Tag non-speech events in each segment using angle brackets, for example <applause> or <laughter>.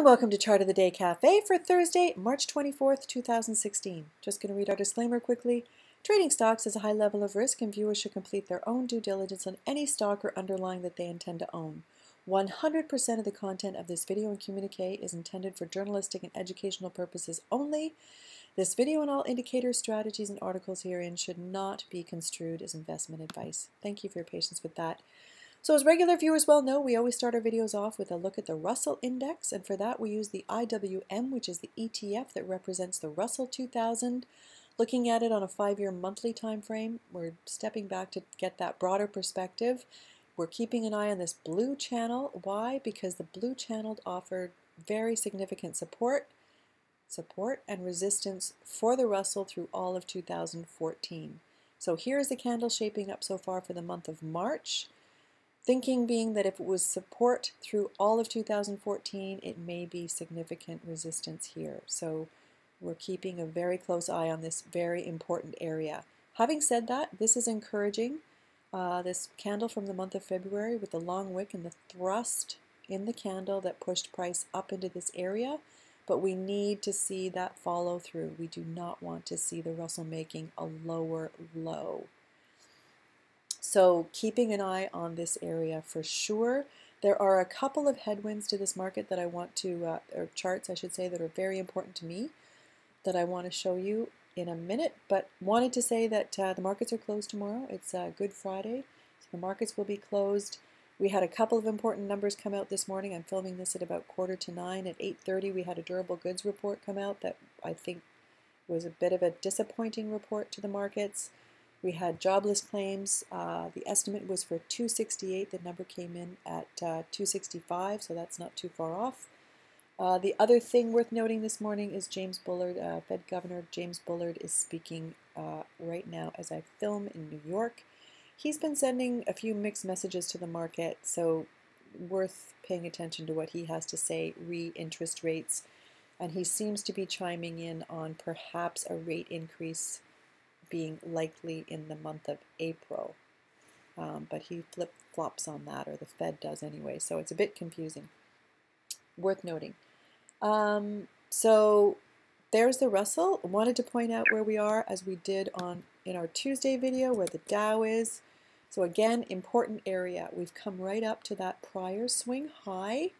and welcome to Chart of the Day Cafe for Thursday, March 24th, 2016. Just going to read our disclaimer quickly. Trading stocks is a high level of risk and viewers should complete their own due diligence on any stock or underlying that they intend to own. 100% of the content of this video and communique is intended for journalistic and educational purposes only. This video and all indicators, strategies, and articles herein should not be construed as investment advice. Thank you for your patience with that. So as regular viewers well know, we always start our videos off with a look at the Russell Index, and for that we use the IWM, which is the ETF that represents the Russell 2000. Looking at it on a five-year monthly time frame, we're stepping back to get that broader perspective. We're keeping an eye on this blue channel. Why? Because the blue channel offered very significant support, support and resistance for the Russell through all of 2014. So here's the candle shaping up so far for the month of March. Thinking being that if it was support through all of 2014, it may be significant resistance here. So we're keeping a very close eye on this very important area. Having said that, this is encouraging. Uh, this candle from the month of February with the long wick and the thrust in the candle that pushed price up into this area, but we need to see that follow through. We do not want to see the Russell making a lower low. So keeping an eye on this area for sure. There are a couple of headwinds to this market that I want to, uh, or charts I should say, that are very important to me that I want to show you in a minute, but wanted to say that uh, the markets are closed tomorrow. It's uh, Good Friday, so the markets will be closed. We had a couple of important numbers come out this morning. I'm filming this at about quarter to nine. At 8.30 we had a durable goods report come out that I think was a bit of a disappointing report to the markets. We had jobless claims. Uh, the estimate was for 268. The number came in at uh, 265, so that's not too far off. Uh, the other thing worth noting this morning is James Bullard, uh, Fed Governor James Bullard, is speaking uh, right now as I film in New York. He's been sending a few mixed messages to the market, so worth paying attention to what he has to say re interest rates. And he seems to be chiming in on perhaps a rate increase being likely in the month of April. Um, but he flip flops on that, or the Fed does anyway, so it's a bit confusing. Worth noting. Um, so there's the Russell. Wanted to point out where we are as we did on in our Tuesday video where the Dow is. So again, important area. We've come right up to that prior swing high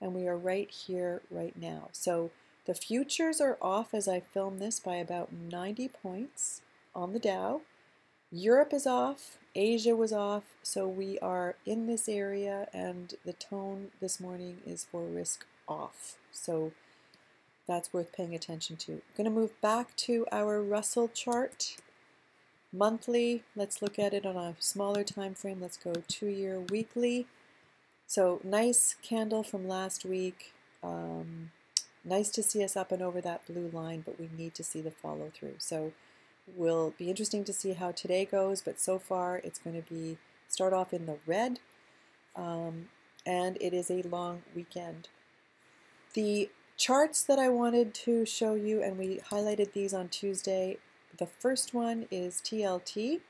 and we are right here right now. So the futures are off as I film this by about 90 points on the Dow. Europe is off, Asia was off, so we are in this area and the tone this morning is for risk off. So that's worth paying attention to. I'm going to move back to our Russell chart. Monthly, let's look at it on a smaller time frame. Let's go two-year weekly. So nice candle from last week. Um, nice to see us up and over that blue line, but we need to see the follow through. So will be interesting to see how today goes, but so far it's going to be start off in the red, um, and it is a long weekend. The charts that I wanted to show you, and we highlighted these on Tuesday, the first one is TLT.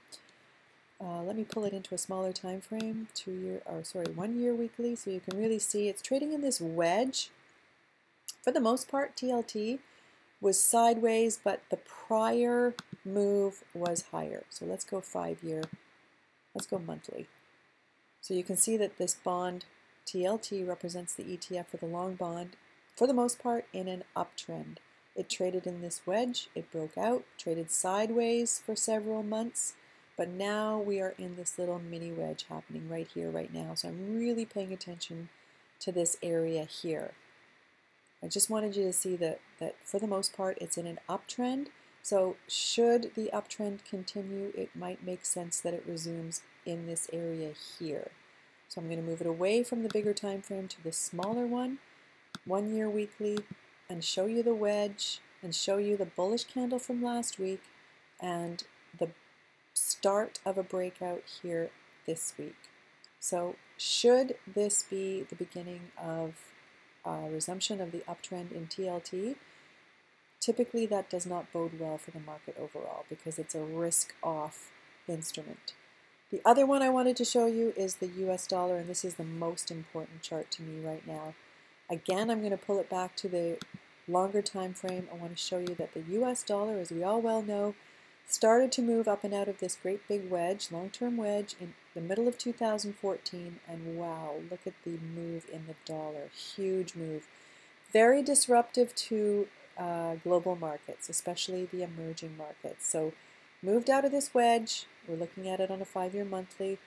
Uh, let me pull it into a smaller time frame, two year, or sorry, one year weekly, so you can really see it's trading in this wedge. For the most part, TLT was sideways, but the prior move was higher. So let's go five year. Let's go monthly. So you can see that this bond TLT represents the ETF for the long bond, for the most part in an uptrend. It traded in this wedge, it broke out, traded sideways for several months, but now we are in this little mini wedge happening right here, right now. So I'm really paying attention to this area here. I just wanted you to see that, that for the most part it's in an uptrend. So should the uptrend continue, it might make sense that it resumes in this area here. So I'm going to move it away from the bigger time frame to the smaller one, one year weekly, and show you the wedge and show you the bullish candle from last week and the start of a breakout here this week. So should this be the beginning of uh, resumption of the uptrend in TLT, typically that does not bode well for the market overall because it's a risk-off instrument. The other one I wanted to show you is the US dollar, and this is the most important chart to me right now. Again, I'm going to pull it back to the longer time frame. I want to show you that the US dollar, as we all well know, started to move up and out of this great big wedge, long-term wedge, in the middle of 2014. And wow, look at the move in the dollar. Huge move. Very disruptive to uh, global markets, especially the emerging markets. So moved out of this wedge. We're looking at it on a five-year monthly.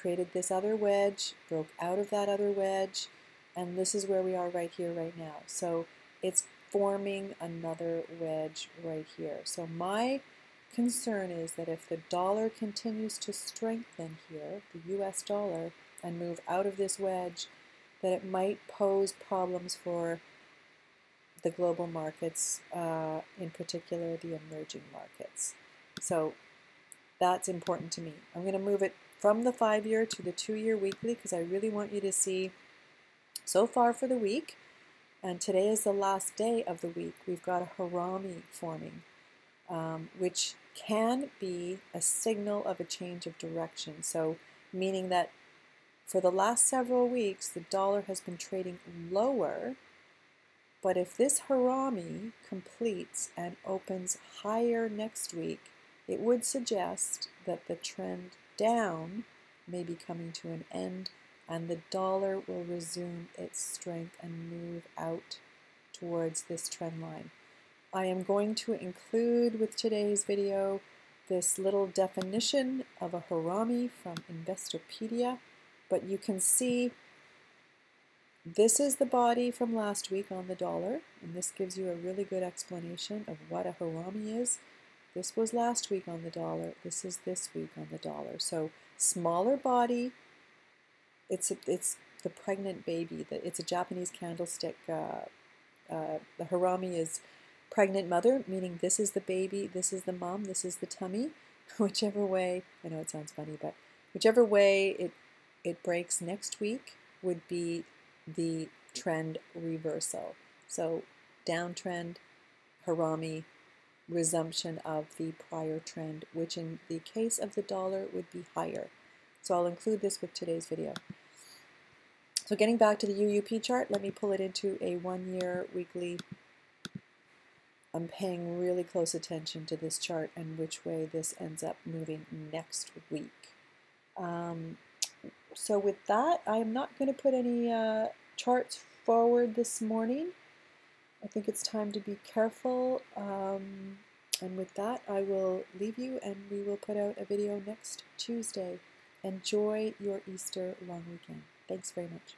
Created this other wedge, broke out of that other wedge, and this is where we are right here, right now. So it's forming another wedge right here. So my concern is that if the dollar continues to strengthen here, the US dollar, and move out of this wedge, that it might pose problems for the global markets, uh, in particular the emerging markets. So that's important to me. I'm going to move it from the five-year to the two-year weekly because I really want you to see so far for the week, and today is the last day of the week, we've got a harami forming, um, which can be a signal of a change of direction. So meaning that for the last several weeks, the dollar has been trading lower, but if this harami completes and opens higher next week, it would suggest that the trend down may be coming to an end and the dollar will resume its strength and move out towards this trend line. I am going to include with today's video this little definition of a harami from Investopedia, but you can see this is the body from last week on the dollar, and this gives you a really good explanation of what a harami is. This was last week on the dollar, this is this week on the dollar. So smaller body, it's a, it's the pregnant baby. That it's a Japanese candlestick. Uh, uh, the harami is pregnant mother, meaning this is the baby, this is the mom, this is the tummy. <laughs> Whichever way, I know it sounds funny, but whichever way it it breaks next week would be the trend reversal. So downtrend, harami, resumption of the prior trend, which in the case of the dollar would be higher. So I'll include this with today's video. So getting back to the UUP chart, let me pull it into a one-year weekly. I'm paying really close attention to this chart and which way this ends up moving next week. Um, so with that, I'm not going to put any uh, charts forward this morning. I think it's time to be careful. Um, and with that, I will leave you and we will put out a video next Tuesday. Enjoy your Easter long weekend. Thanks very much.